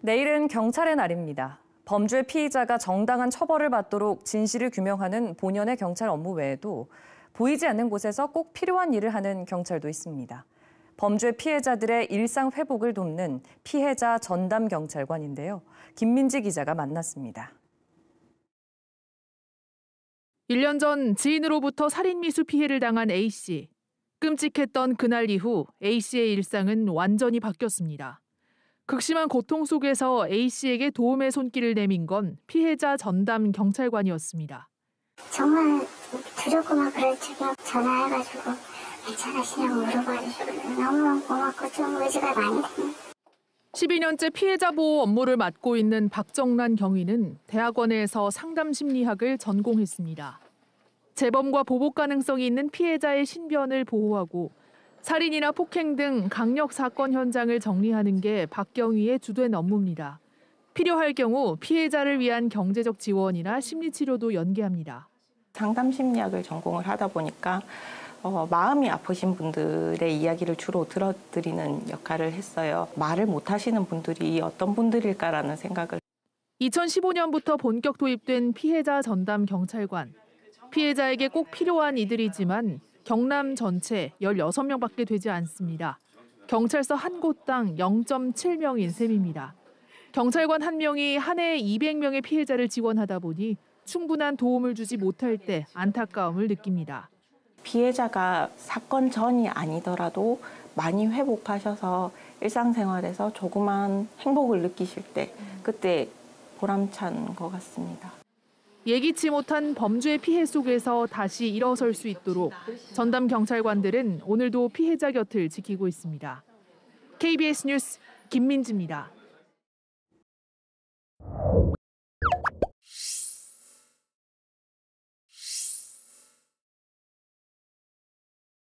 내일은 경찰의 날입니다. 범죄 피의자가 정당한 처벌을 받도록 진실을 규명하는 본연의 경찰 업무 외에도 보이지 않는 곳에서 꼭 필요한 일을 하는 경찰도 있습니다. 범죄 피해자들의 일상 회복을 돕는 피해자 전담 경찰관인데요. 김민지 기자가 만났습니다. 1년 전 지인으로부터 살인 미수 피해를 당한 A씨. 끔찍했던 그날 이후 A씨의 일상은 완전히 바뀌었습니다. 극심한 고통 속에서 A씨에게 도움의 손길을 내민 건 피해자 전담 경찰관이었습니다. 정말 두렵고 막 그럴 적에 전화해가지고 괜찮으시냐고 물어봐주시고 너무 고맙고 좀 의지가 많이 됩니다. 12년째 피해자 보호 업무를 맡고 있는 박정란 경위는 대학원에서 상담 심리학을 전공했습니다. 재범과 보복 가능성이 있는 피해자의 신변을 보호하고 살인이나 폭행 등 강력 사건 현장을 정리하는 게 박경희의 주된 업무입니다. 필요할 경우 피해자를 위한 경제적 지원이나 심리 치료도 연계합니다. 상담 심리학을 전공을 하다 보니까 어, 마음이 아프신 분들의 이야기를 주로 들어드리는 역할을 했어요. 말을 못 하시는 분들이 어떤 분들일까라는 생각을 2015년부터 본격 도입된 피해자 전담 경찰관. 피해자에게 꼭 필요한 이들이지만 경남 전체 16명밖에 되지 않습니다. 경찰서 한 곳당 0.7명인 셈입니다. 경찰관 한 명이 한 해에 200명의 피해자를 지원하다 보니 충분한 도움을 주지 못할 때 안타까움을 느낍니다. 피해자가 사건 전이 아니더라도 많이 회복하셔서 일상생활에서 조그만 행복을 느끼실 때 그때 보람찬 것 같습니다. 예기치 못한 범죄 피해 속에서 다시 일어설 수 있도록 전담 경찰관들은 오늘도 피해자 곁을 지키고 있습니다. KBS 뉴스 김민지입니다.